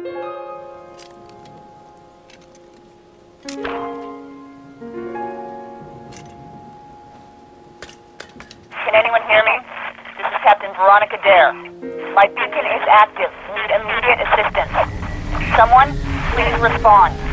Can anyone hear me? This is Captain Veronica Dare. My beacon is active. Need immediate assistance. Someone, please respond.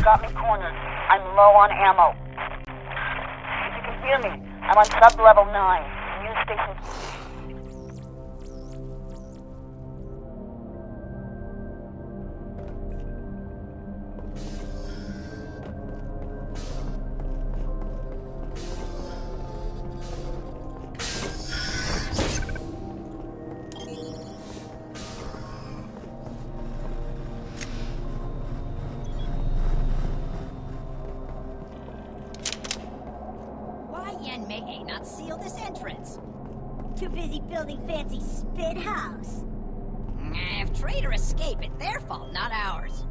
They've got me cornered. I'm low on ammo. If you can hear me, I'm on sub-level 9. News station... busy building fancy spit house. If traitor escape, it's their fault, not ours.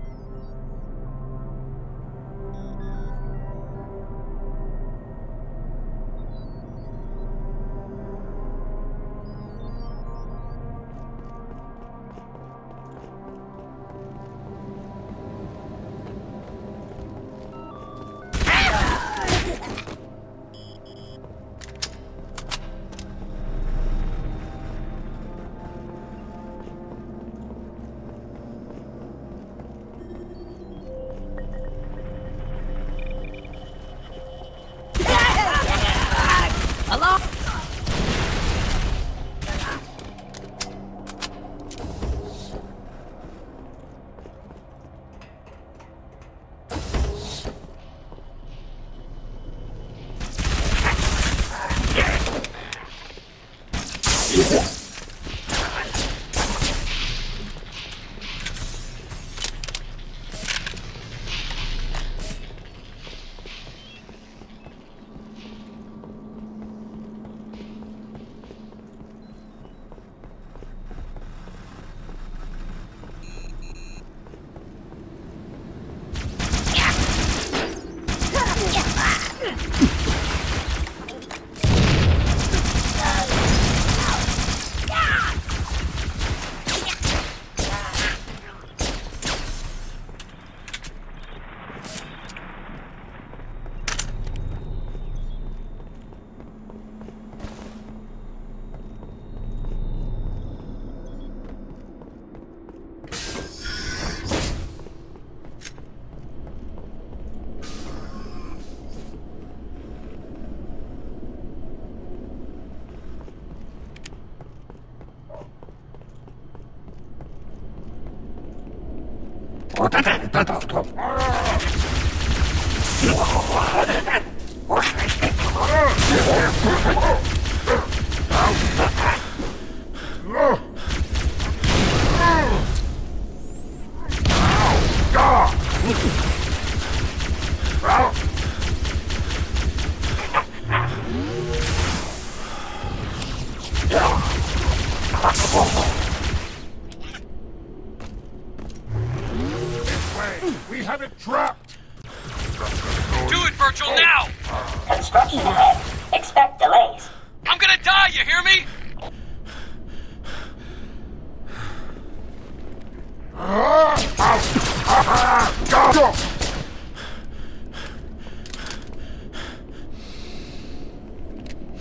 ドタドド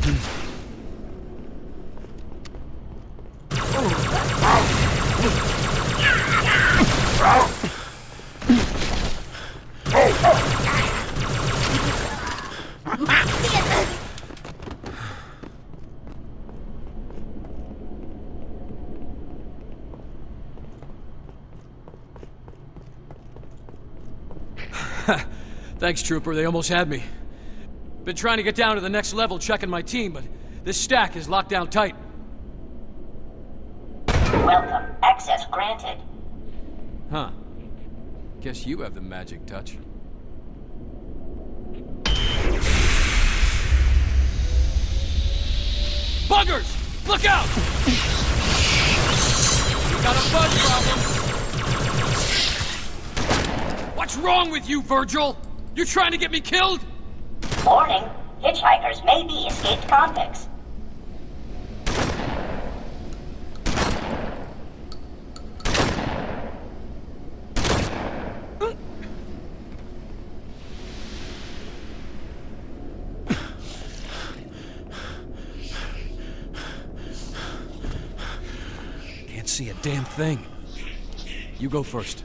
Thanks, Trooper. They almost had me. Been trying to get down to the next level checking my team, but this stack is locked down tight. Welcome. Access granted. Huh. Guess you have the magic touch. Buggers! Look out! We got a bug problem. What's wrong with you, Virgil? You trying to get me killed? Warning. Hitchhikers may be escaped convicts. Can't see a damn thing. You go first.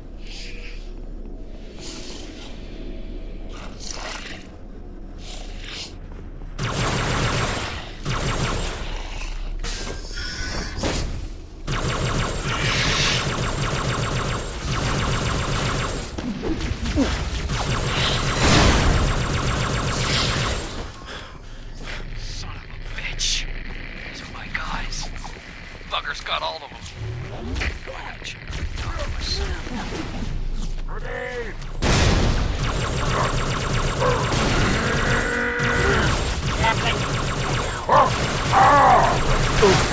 Is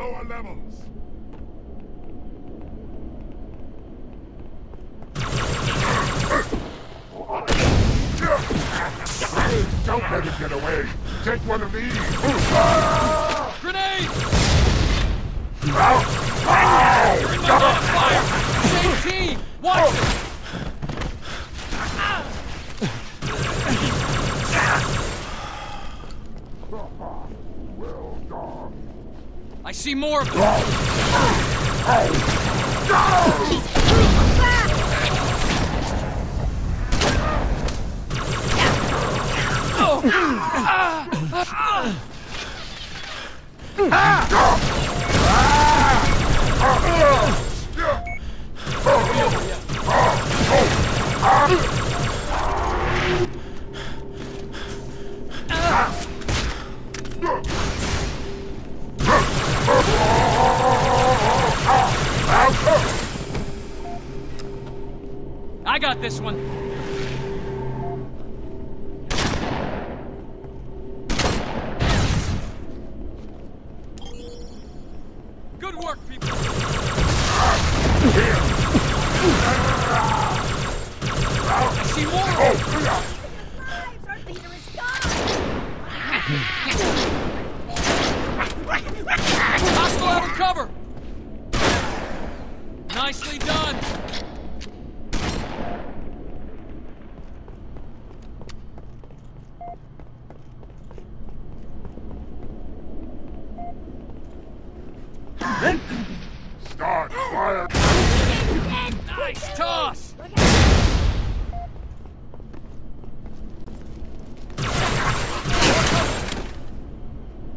lower levels! Don't let him get away! Take one of these!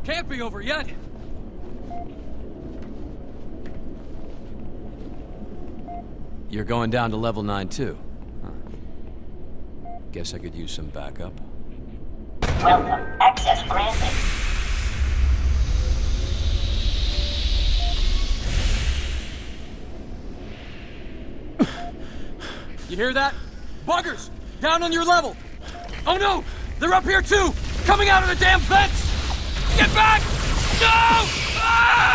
Can't be over yet. You're going down to level 9 too. Huh. Guess I could use some backup. Welcome. Access granted. You hear that? Buggers! Down on your level! Oh no! They're up here too! Coming out of the damn vents! Get back! No! Ah!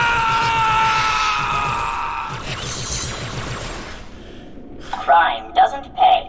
Crime doesn't pay.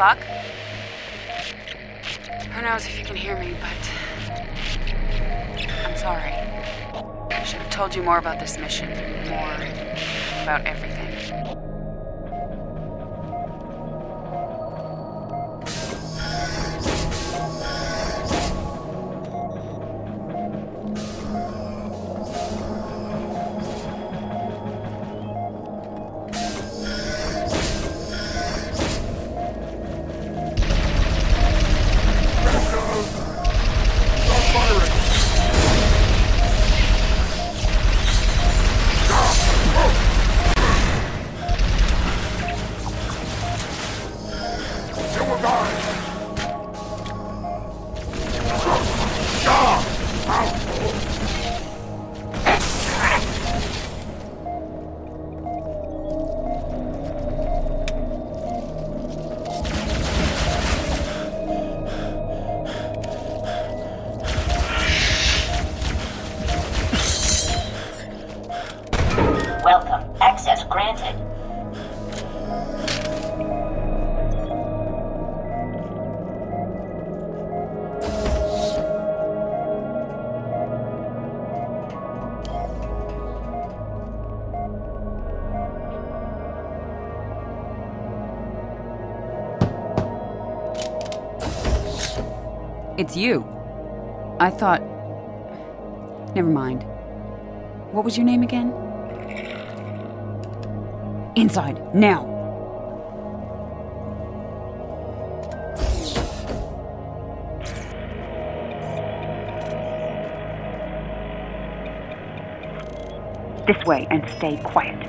Buck? Who knows if you can hear me, but. I'm sorry. I should have told you more about this mission. More about everything. It's you. I thought. Never mind. What was your name again? Inside, now! This way and stay quiet.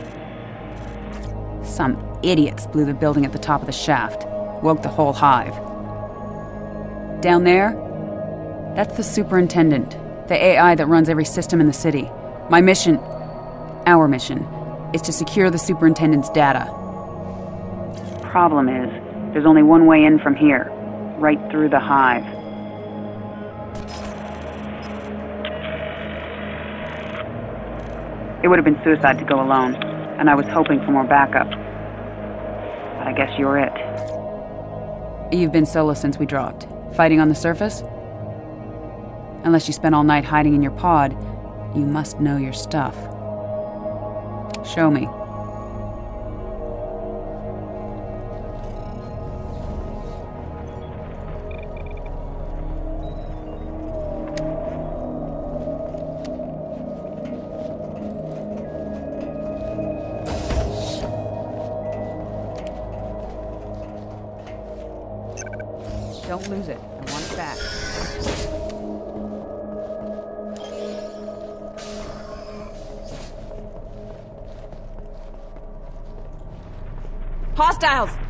Some idiots blew the building at the top of the shaft, woke the whole hive. Down there, that's the superintendent, the AI that runs every system in the city. My mission, our mission, is to secure the superintendent's data. Problem is, there's only one way in from here, right through the hive. It would have been suicide to go alone, and I was hoping for more backup. But I guess you're it. You've been solo since we dropped. Fighting on the surface? Unless you spent all night hiding in your pod, you must know your stuff. Show me. Don't lose it. Hostiles!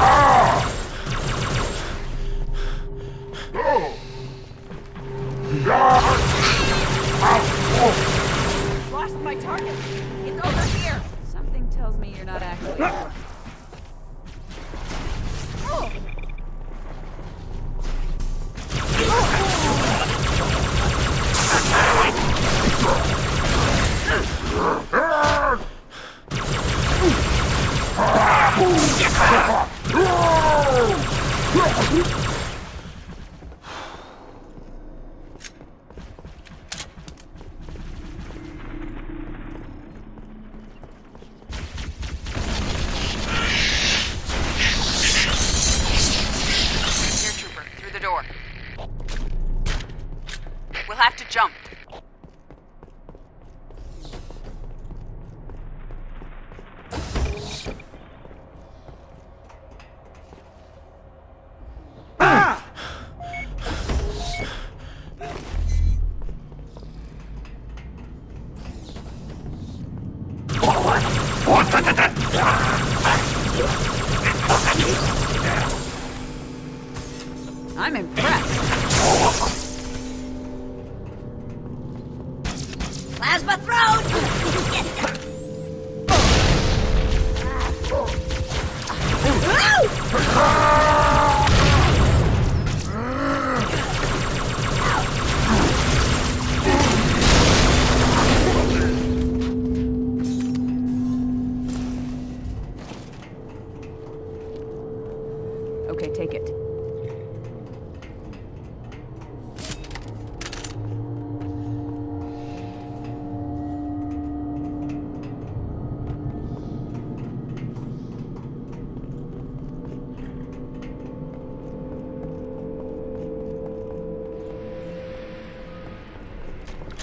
Lost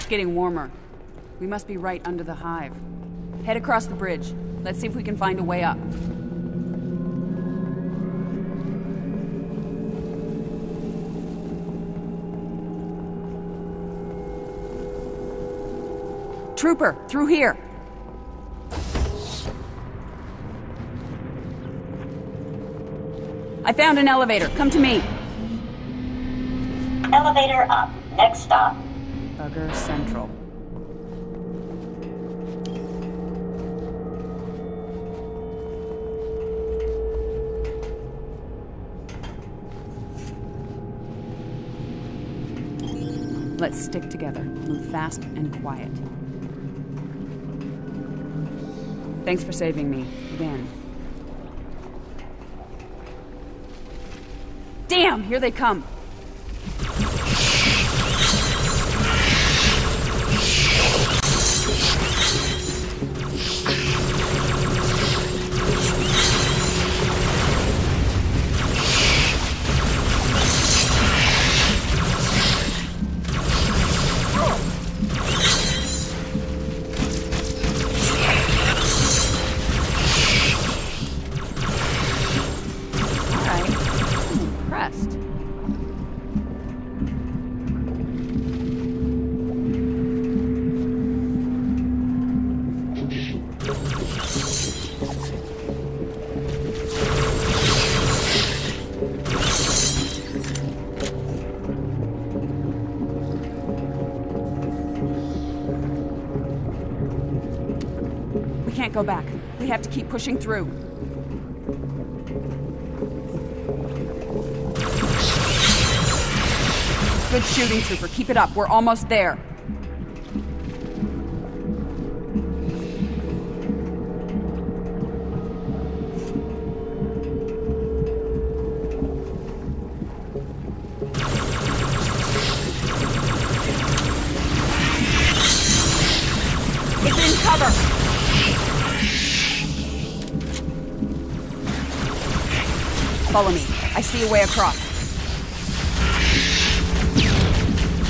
getting warmer. We must be right under the hive. Head across the bridge. Let's see if we can find a way up. Trooper, through here. I found an elevator. Come to me. Elevator up. Next stop. Central. Let's stick together, move fast and quiet. Thanks for saving me, again. Damn, here they come. よし。Pushing through. Good shooting, Trooper. Keep it up. We're almost there. Follow me. I see a way across.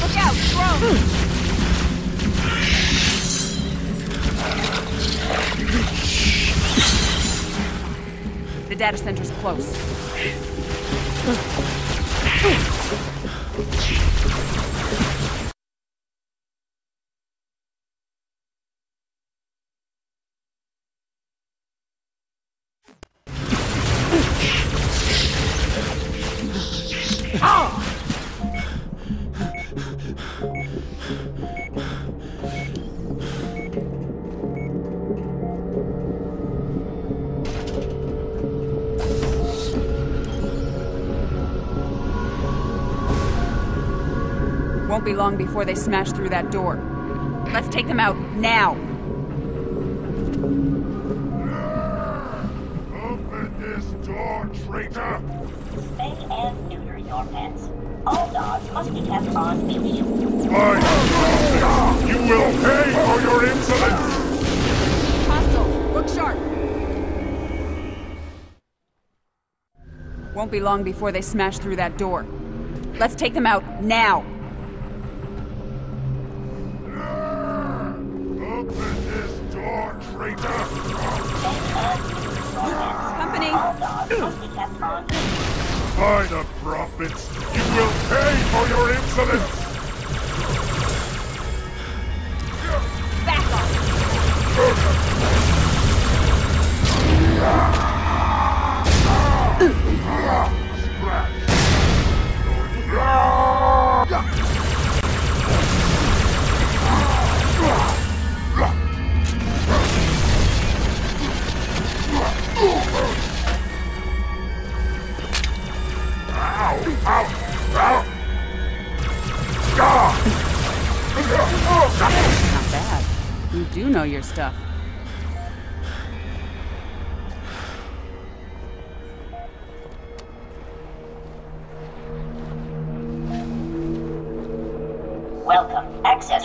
Look out, drone! The data center's close. Be long before they smash through that door. Let's take them out now. Open this door, traitor! Spay and neuter your pets. All dogs must be kept on leash. Fine! You will pay for your insolence! Hostiles, look sharp. Won't be long before they smash through that door. Let's take them out now. By the prophets, you will pay for your insolence!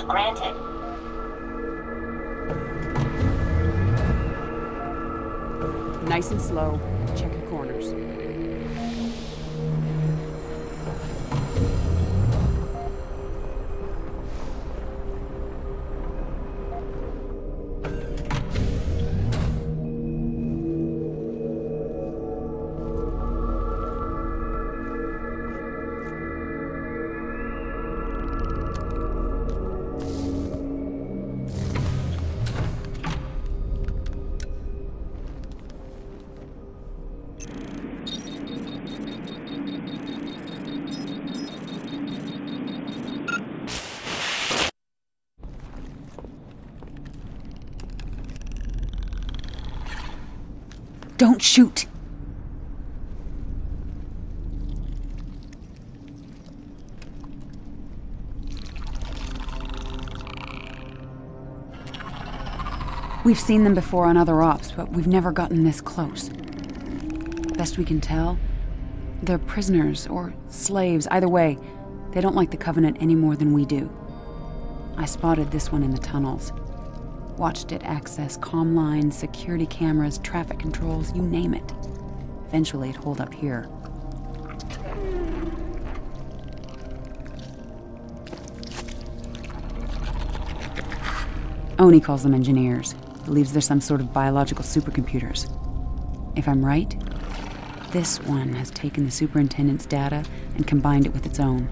Welcome. Shoot. We've seen them before on other ops, but we've never gotten this close. Best we can tell, they're prisoners or slaves. Either way, they don't like the Covenant any more than we do. I spotted this one in the tunnels. Watched it access comm lines, security cameras, traffic controls, you name it. Eventually, it holed up here. ONI calls them engineers. Believes they're some sort of biological supercomputers. If I'm right, this one has taken the superintendent's data and combined it with its own.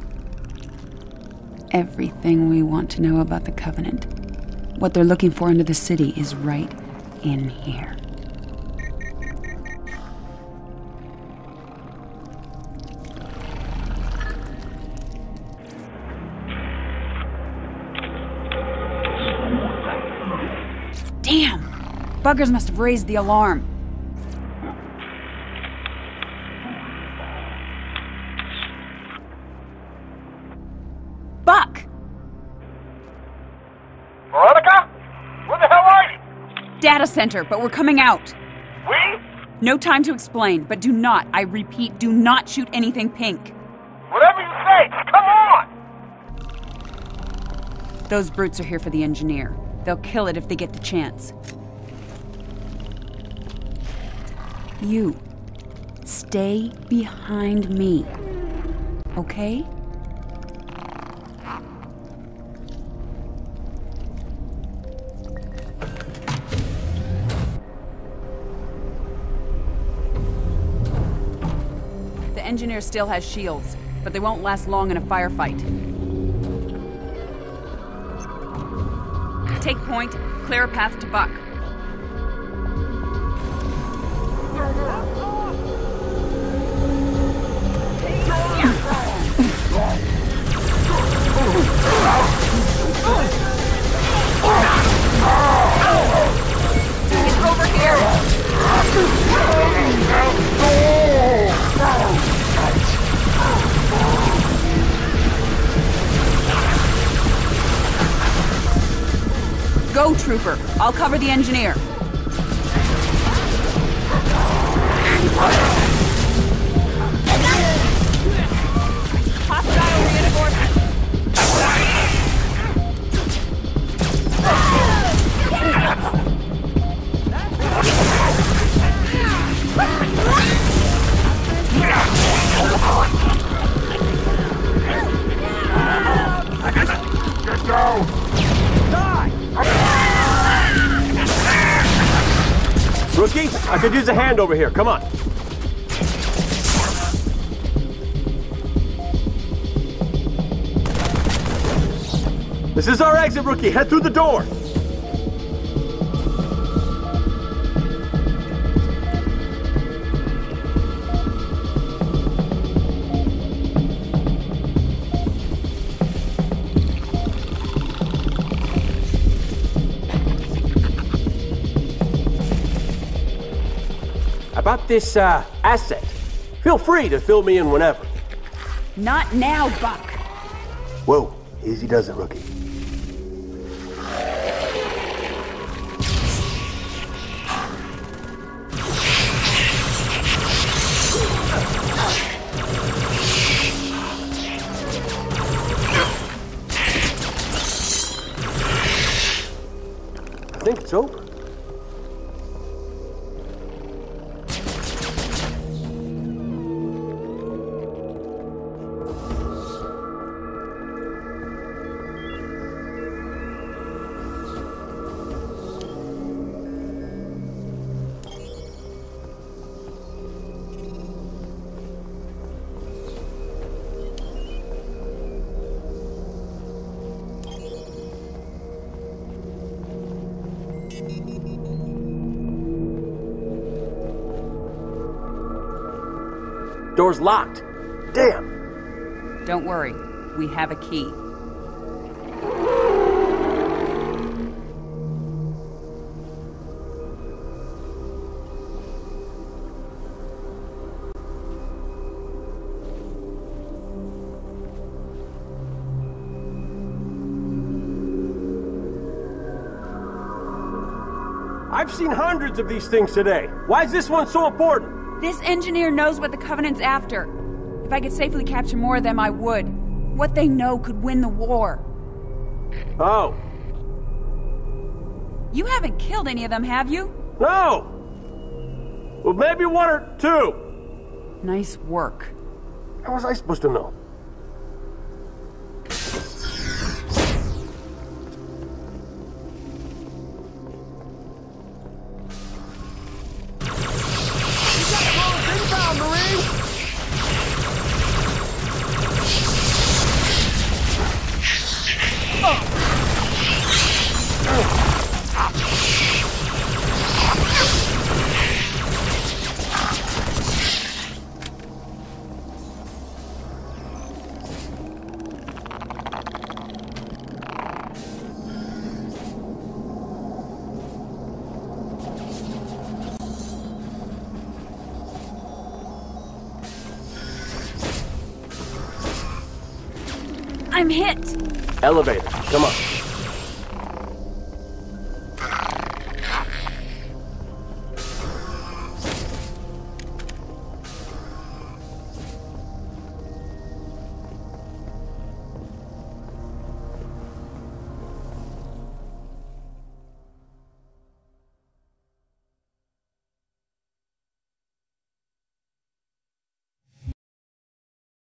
Everything we want to know about the Covenant, what they're looking for under the city, is right in here. Damn! Buggers must have raised the alarm. Data center, but we're coming out. We? No time to explain, but do not, I repeat, do not shoot anything pink. Whatever you say, come on! Those brutes are here for the engineer. They'll kill it if they get the chance. You. Stay behind me. Okay? Still has shields, but they won't last long in a firefight. Take point, clear a path to Buck. Go, Trooper. I'll cover the engineer. Get down! Rookie, I could use a hand over here. Come on. This is our exit, Rookie. Head through the door. About this uh, asset, feel free to fill me in whenever. Not now, Buck. Whoa, easy does it, Rookie. I think it's over. Door's locked. Damn. Don't worry. We have a key. I've seen hundreds of these things today. Why is this one so important? This engineer knows what the Covenant's after. If I could safely capture more of them, I would. What they know could win the war. Oh, You haven't killed any of them, have you? no! Well, maybe one or two. Nice work. How was I supposed to know? Elevator, come on.